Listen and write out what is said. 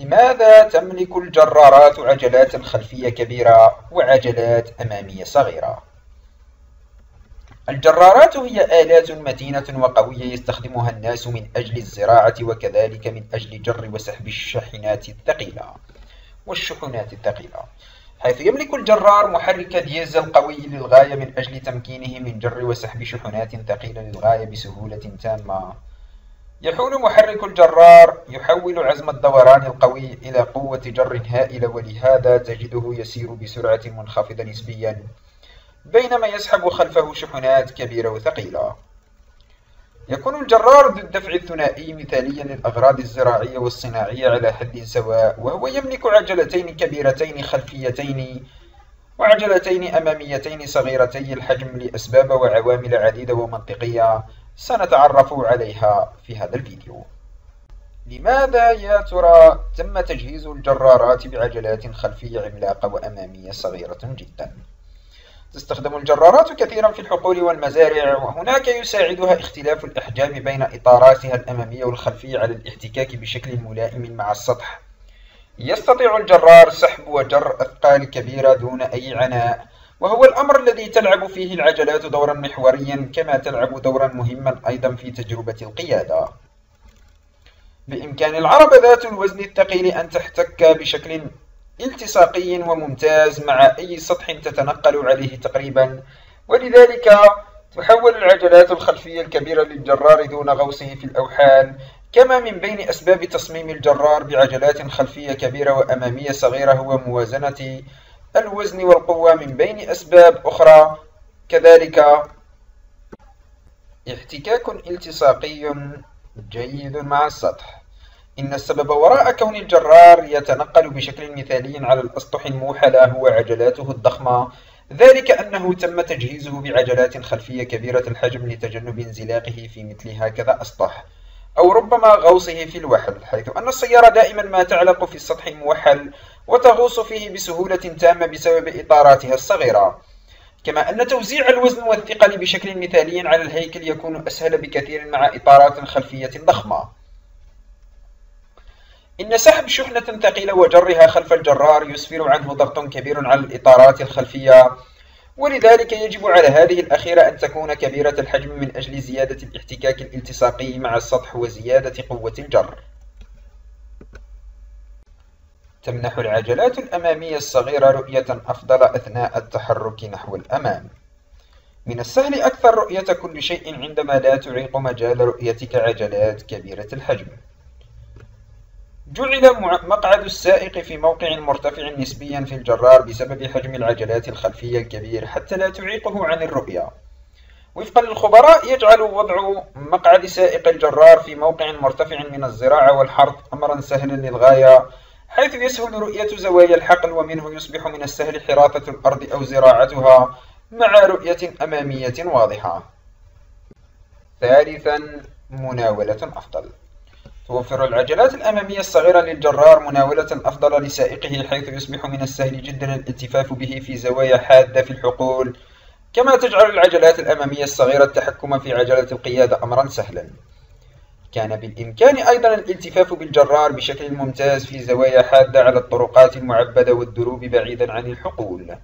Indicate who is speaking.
Speaker 1: لماذا تملك الجرارات عجلات خلفية كبيرة وعجلات أمامية صغيرة؟ الجرارات هي آلات متينة وقوية يستخدمها الناس من أجل الزراعة وكذلك من أجل جر وسحب الشاحنات الثقيلة والشحنات الثقيلة حيث يملك الجرار محرك ديزل قوي للغاية من أجل تمكينه من جر وسحب شحنات ثقيلة للغاية بسهولة تامة يحول محرك الجرار يحول عزم الدوران القوي إلى قوة جر هائلة ولهذا تجده يسير بسرعة منخفضة نسبيا بينما يسحب خلفه شحنات كبيرة وثقيلة. يكون الجرار ذو الدفع الثنائي مثاليا للأغراض الزراعية والصناعية على حد سواء وهو يملك عجلتين كبيرتين خلفيتين وعجلتين أماميتين صغيرتي الحجم لأسباب وعوامل عديدة ومنطقية سنتعرف عليها في هذا الفيديو لماذا يا ترى تم تجهيز الجرارات بعجلات خلفية عملاقة وأمامية صغيرة جدا؟ تستخدم الجرارات كثيرا في الحقول والمزارع وهناك يساعدها اختلاف الأحجام بين إطاراتها الأمامية والخلفية على الاحتكاك بشكل ملائم مع السطح يستطيع الجرار سحب وجر أثقال كبيرة دون أي عناء وهو الأمر الذي تلعب فيه العجلات دورا محوريا كما تلعب دورا مهما أيضا في تجربة القيادة. بإمكان العربة ذات الوزن الثقيل أن تحتك بشكل التصاقي وممتاز مع أي سطح تتنقل عليه تقريبا ولذلك تحول العجلات الخلفية الكبيرة للجرار دون غوصه في الأوحال كما من بين أسباب تصميم الجرار بعجلات خلفية كبيرة وأمامية صغيرة هو موازنة الوزن والقوة من بين أسباب أخرى. كذلك احتكاك التصاقي جيد مع السطح. إن السبب وراء كون الجرار يتنقل بشكل مثالي على الأسطح الموحلة هو عجلاته الضخمة. ذلك أنه تم تجهيزه بعجلات خلفية كبيرة الحجم لتجنب انزلاقه في مثل هكذا أسطح. أو ربما غوصه في الوحل حيث أن السيارة دائما ما تعلق في السطح الموحل وتغوص فيه بسهولة تامة بسبب إطاراتها الصغيرة. كما أن توزيع الوزن والثقل بشكل مثالي على الهيكل يكون أسهل بكثير مع إطارات خلفية ضخمة. إن سحب شحنة ثقيلة وجرها خلف الجرار يسفر عنه ضغط كبير على الإطارات الخلفية. ولذلك يجب على هذه الأخيرة أن تكون كبيرة الحجم من أجل زيادة الاحتكاك الالتصاقي مع السطح وزيادة قوة الجر. تمنح العجلات الأمامية الصغيرة رؤية أفضل أثناء التحرك نحو الأمام. من السهل أكثر رؤية كل شيء عندما لا تعيق مجال رؤيتك عجلات كبيرة الحجم. جعل مقعد السائق في موقع مرتفع نسبيا في الجرار بسبب حجم العجلات الخلفية الكبير حتى لا تعيقه عن الرؤية وفقا للخبراء يجعل وضع مقعد سائق الجرار في موقع مرتفع من الزراعة والحرث أمرا سهلا للغاية حيث يسهل رؤية زوايا الحقل ومنه يصبح من السهل حراثة الأرض أو زراعتها مع رؤية أمامية واضحة. ثالثا مناولة أفضل. توفر العجلات الأمامية الصغيرة للجرار مناولة أفضل لسائقه حيث يصبح من السهل جدا الالتفاف به في زوايا حادة في الحقول. كما تجعل العجلات الأمامية الصغيرة التحكم في عجلة القيادة أمرا سهلا. كان بالإمكان أيضا الالتفاف بالجرار بشكل ممتاز في زوايا حادة على الطرقات المعبدة والدروب بعيدا عن الحقول.